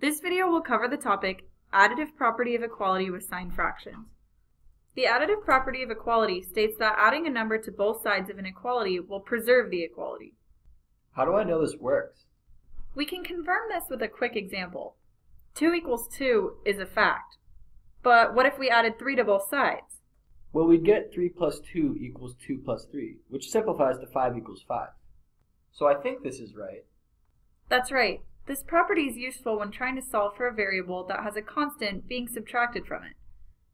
This video will cover the topic additive property of equality with signed fractions. The additive property of equality states that adding a number to both sides of an equality will preserve the equality. How do I know this works? We can confirm this with a quick example. 2 equals 2 is a fact. But what if we added 3 to both sides? Well, we'd get 3 plus 2 equals 2 plus 3, which simplifies to 5 equals 5. So I think this is right. That's right. This property is useful when trying to solve for a variable that has a constant being subtracted from it.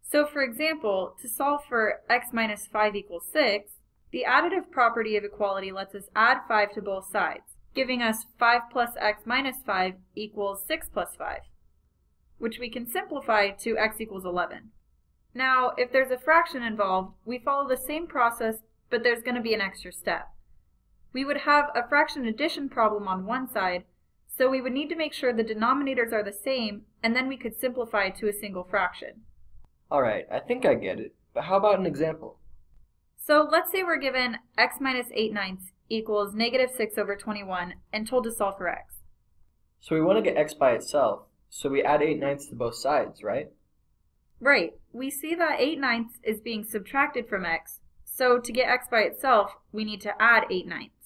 So for example, to solve for x minus 5 equals 6, the additive property of equality lets us add 5 to both sides, giving us 5 plus x minus 5 equals 6 plus 5, which we can simplify to x equals 11. Now, if there's a fraction involved, we follow the same process, but there's going to be an extra step. We would have a fraction addition problem on one side, so we would need to make sure the denominators are the same, and then we could simplify to a single fraction. Alright, I think I get it, but how about an example? So let's say we're given x minus 8 ninths equals negative 6 over 21 and told to solve for x. So we want to get x by itself, so we add 8 ninths to both sides, right? Right, we see that 8 ninths is being subtracted from x, so to get x by itself, we need to add 8 ninths.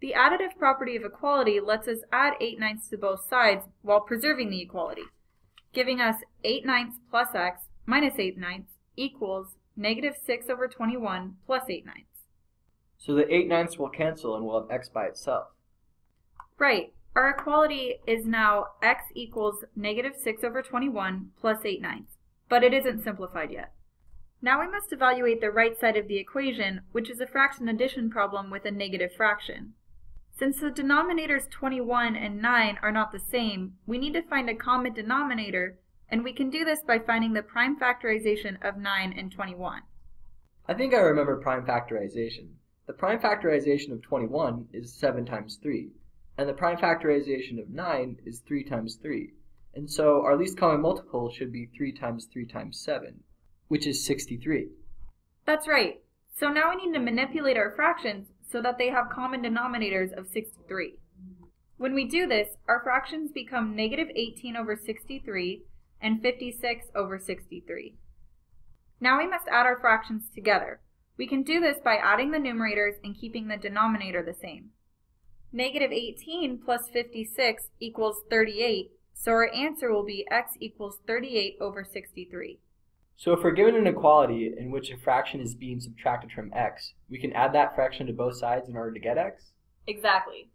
The additive property of equality lets us add 8 ninths to both sides while preserving the equality, giving us 8 ninths plus x minus 8 ninths equals negative 6 over 21 plus 8 ninths. So the 8 ninths will cancel and we'll have x by itself. Right, our equality is now x equals negative 6 over 21 plus 8 ninths, but it isn't simplified yet. Now we must evaluate the right side of the equation, which is a fraction addition problem with a negative fraction. Since the denominators 21 and 9 are not the same, we need to find a common denominator, and we can do this by finding the prime factorization of 9 and 21. I think I remember prime factorization. The prime factorization of 21 is 7 times 3, and the prime factorization of 9 is 3 times 3. And so our least common multiple should be 3 times 3 times 7, which is 63. That's right. So now we need to manipulate our fractions so that they have common denominators of 63. When we do this, our fractions become negative 18 over 63 and 56 over 63. Now we must add our fractions together. We can do this by adding the numerators and keeping the denominator the same. Negative 18 plus 56 equals 38, so our answer will be x equals 38 over 63. So if we're given an equality in which a fraction is being subtracted from x, we can add that fraction to both sides in order to get x? Exactly.